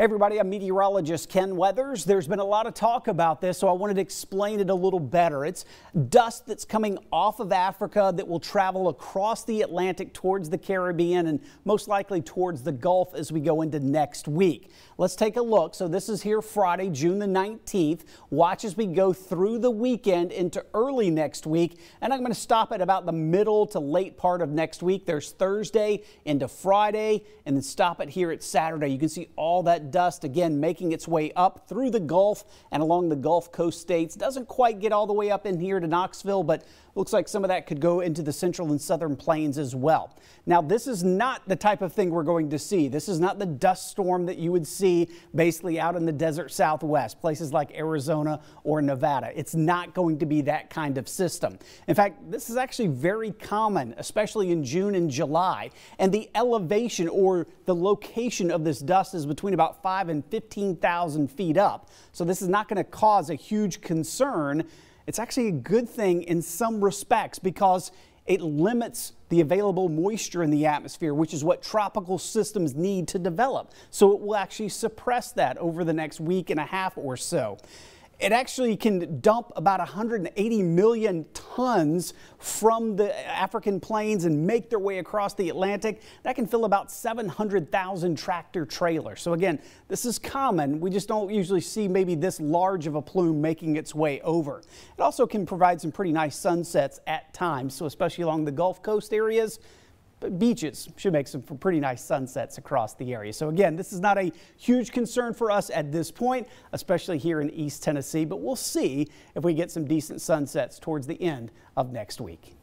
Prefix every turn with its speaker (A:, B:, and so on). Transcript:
A: Everybody, I'm meteorologist Ken Weathers. There's been a lot of talk about this, so I wanted to explain it a little better. It's dust that's coming off of Africa that will travel across the Atlantic towards the Caribbean and most likely towards the Gulf as we go into next week. Let's take a look. So this is here Friday, June the 19th. Watch as we go through the weekend into early next week. And I'm going to stop at about the middle to late part of next week. There's Thursday into Friday and then stop it here at Saturday. You can see all that dust again making its way up through the Gulf and along the Gulf Coast states. Doesn't quite get all the way up in here to Knoxville, but looks like some of that could go into the central and southern plains as well. Now, this is not the type of thing we're going to see. This is not the dust storm that you would see basically out in the desert southwest, places like Arizona or Nevada. It's not going to be that kind of system. In fact, this is actually very common, especially in June and July. And the elevation or the location of this dust is between about about 5 and 15,000 feet up. So this is not going to cause a huge concern. It's actually a good thing in some respects because it limits the available moisture in the atmosphere, which is what tropical systems need to develop. So it will actually suppress that over the next week and a half or so. It actually can dump about 180 million tons from the African plains and make their way across the Atlantic. That can fill about 700,000 tractor trailers. So again, this is common. We just don't usually see maybe this large of a plume making its way over. It also can provide some pretty nice sunsets at times. So especially along the Gulf Coast areas, beaches should make some pretty nice sunsets across the area. So again, this is not a huge concern for us at this point, especially here in East Tennessee, but we'll see if we get some decent sunsets towards the end of next week.